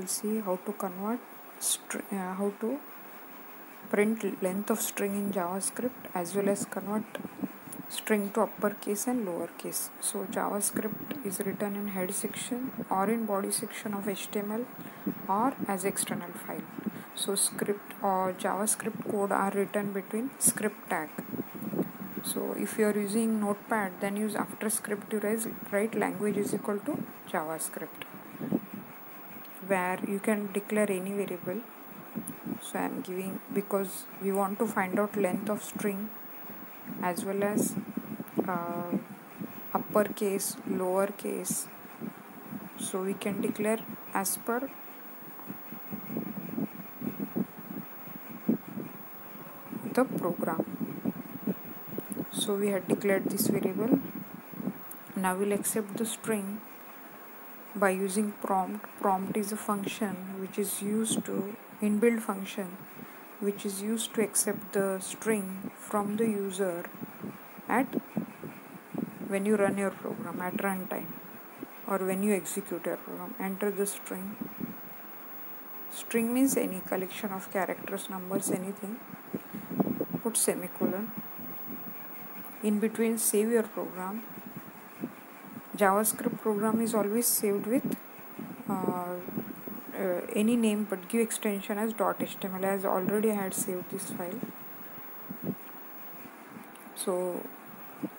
we'll see how to convert uh, how to print length of string in javascript as well as convert string to uppercase and lowercase so javascript is written in head section or in body section of html or as external file. So script or javascript code are written between script tag. So if you are using notepad then use after script you write language is equal to javascript where you can declare any variable. So i am giving because we want to find out length of string as well as uh, uppercase lowercase so we can declare as per the program. So we had declared this variable. Now we'll accept the string by using prompt prompt is a function which is used to inbuilt function which is used to accept the string from the user at when you run your program at runtime or when you execute your program. Enter the string. String means any collection of characters numbers anything. Put semicolon. In between save your program javascript program is always saved with uh, uh, any name but give extension as .html as already I had saved this file. So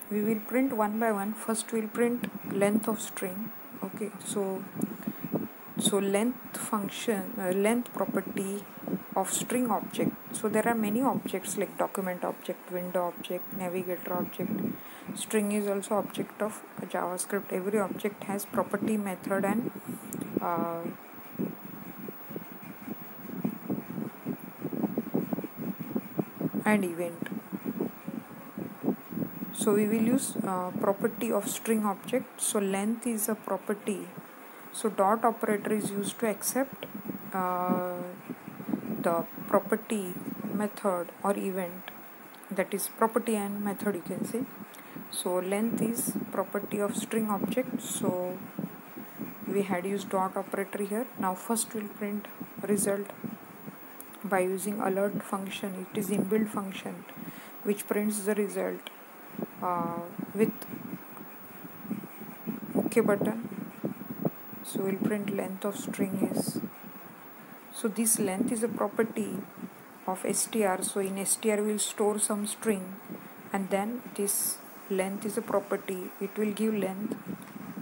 we will print one by one. First we'll print length of string. Okay so so length function uh, length property of string object. So there are many objects like document object window object navigator object string is also object of javascript. Every object has property method and uh, and event. So we will use uh, property of string object. So length is a property. So dot operator is used to accept uh, the property method or event. That is property and method you can say so length is property of string object. So we had used dot operator here. Now first we'll print result by using alert function. It is inbuilt function which prints the result uh, with ok button. So we'll print length of string is so this length is a property of str so in str we'll store some string and then this length is a property it will give length.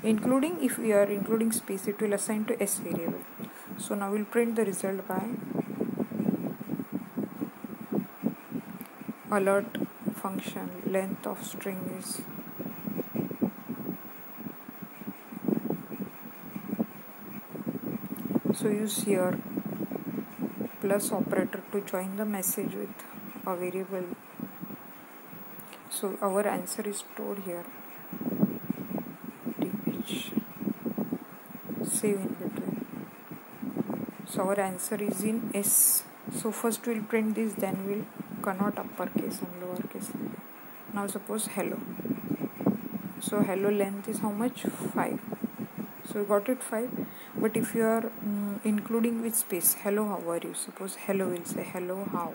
Including if we are including space it will assign to s variable. So now we'll print the result by alert function length of string is so use here plus operator to join the message with a variable so our answer is stored here. Dh save in between. So our answer is in s. So first we'll print this then we'll convert uppercase and lowercase. Now suppose hello. So hello length is how much? 5 so we got it 5 but if you are um, including with space hello how are you? Suppose hello will say hello how?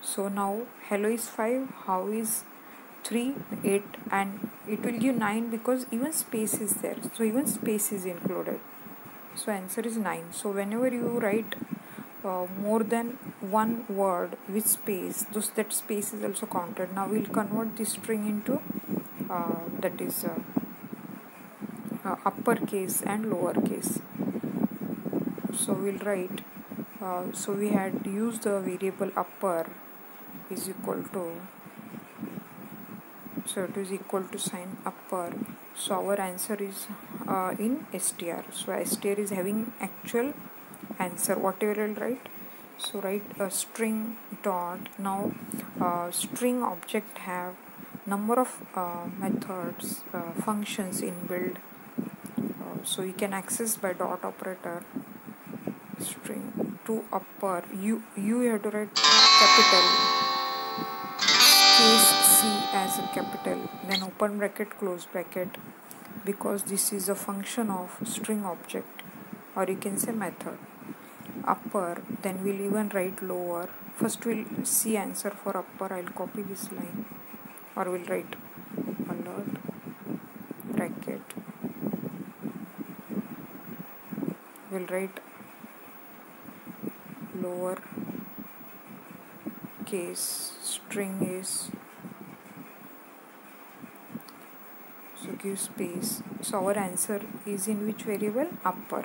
So now hello is 5 how is 3 8 and it will give 9 because even space is there. So even space is included. So answer is 9 so whenever you write uh, more than one word with space those that space is also counted. Now we'll convert this string into uh, that is uh, uh, uppercase and lowercase so we'll write uh, so we had used the variable upper is equal to so it is equal to sign upper so our answer is uh, in str so str is having actual answer. Whatever I'll write. So write a string dot. Now uh, string object have number of uh, methods uh, functions inbuilt. So you can access by dot operator. String to upper. You you have to write capital. Case as a capital then open bracket close bracket because this is a function of string object or you can say method. Upper then we'll even write lower. First we'll see answer for upper. I'll copy this line or we'll write alert bracket. We'll write lower case. String is so give space. So our answer is in which variable? Upper.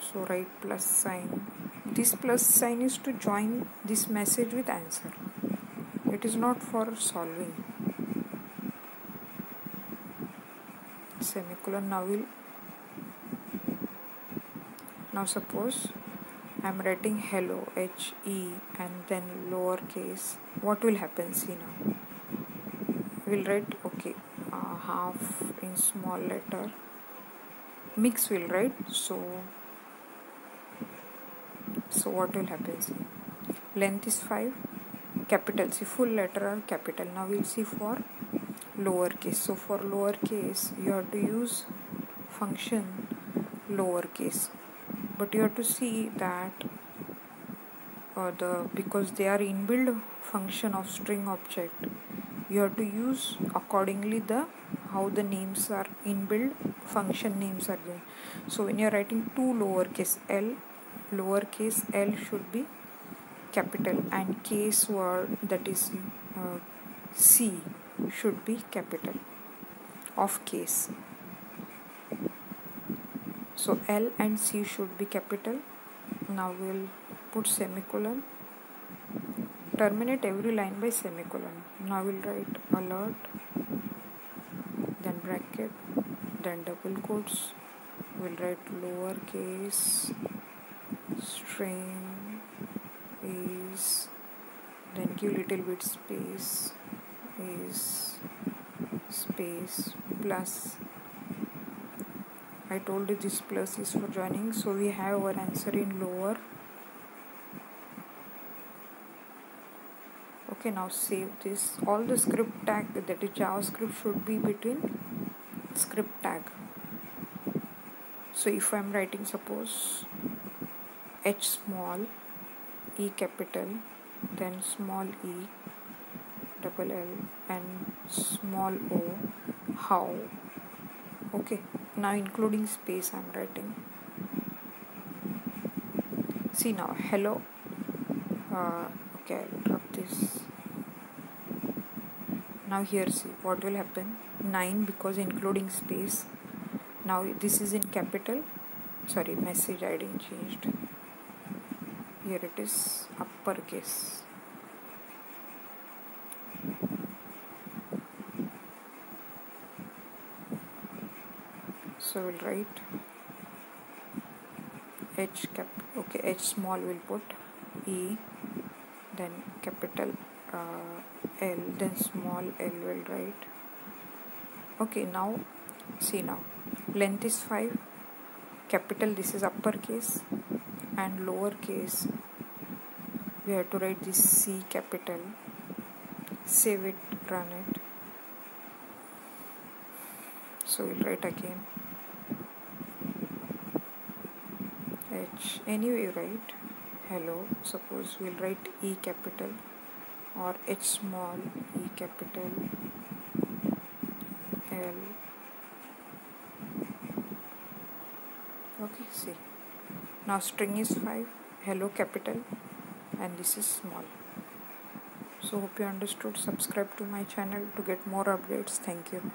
So write plus sign. This plus sign is to join this message with answer. It is not for solving. Semicolon now will now suppose I am writing hello H E and then lowercase. What will happen? See now. We'll write okay half in small letter. Mix will write so so what will happen? See length is 5 capital see full letter or capital. Now we'll see for lowercase. So for lowercase you have to use function lowercase. But you have to see that uh, the because they are inbuilt function of string object you have to use accordingly the how the names are inbuilt function names are given so when you're writing to lowercase l lowercase l should be capital and case word that is uh, c should be capital of case. So l and c should be capital. Now we'll put semicolon. Terminate every line by semicolon now we'll write alert then bracket then double quotes. We'll write lowercase string is then give little bit space is space plus. I told you this plus is for joining so we have our answer in lower okay now save this all the script tag that is javascript should be between script tag so if i'm writing suppose H small, E capital, then small e, double L, and small o, how. Okay, now including space I'm writing. See now, hello. Uh, okay, I'll drop this. Now here see what will happen? 9 because including space. Now this is in capital. Sorry message I didn't changed here it is uppercase so we'll write h cap okay h small will put e then capital uh, l then small l will write okay now see now. Length is 5 capital this is uppercase and lowercase we have to write this C capital. Save it run it. So we'll write again. H anyway write hello suppose we'll write E capital or H small E capital L. Okay see. Now string is 5 hello capital. And this is small. So hope you understood. Subscribe to my channel to get more updates. Thank you